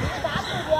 你打死我。